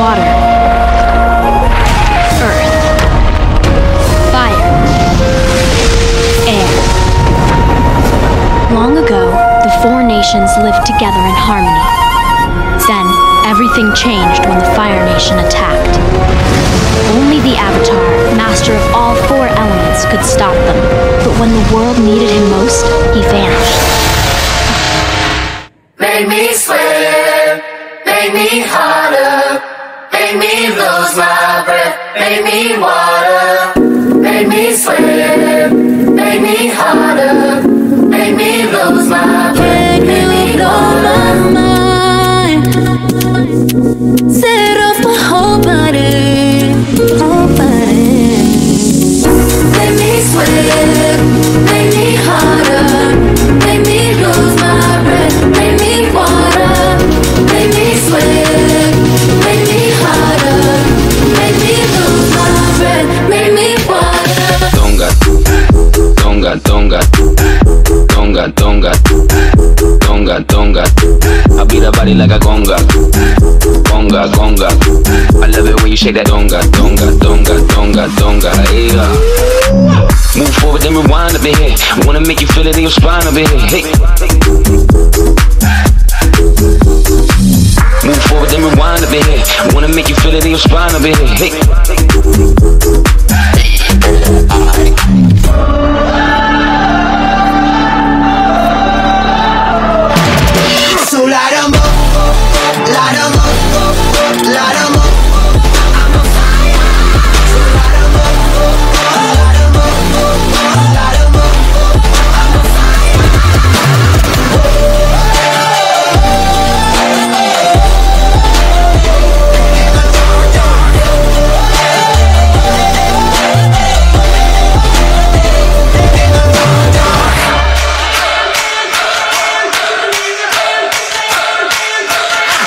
water, earth, fire, air. Long ago, the four nations lived together in harmony. Then, everything changed when the Fire Nation attacked. Only the Avatar, master of all four elements, could stop them. But when the world needed him most, he vanished. Make me sweat, make me harder, make me lose my breath, make me water, make me sweat, make me harder, donga, donga, donga, donga, donga, donga. I beat her body like a conga, conga, conga. I love it when you shake that donga, donga, donga, donga, donga. Yeah. Move forward, then rewind in here. Wanna make you feel it in your spine in here. Hey. Move forward, then rewind in here. Wanna make you feel it in your spine in here. Hey.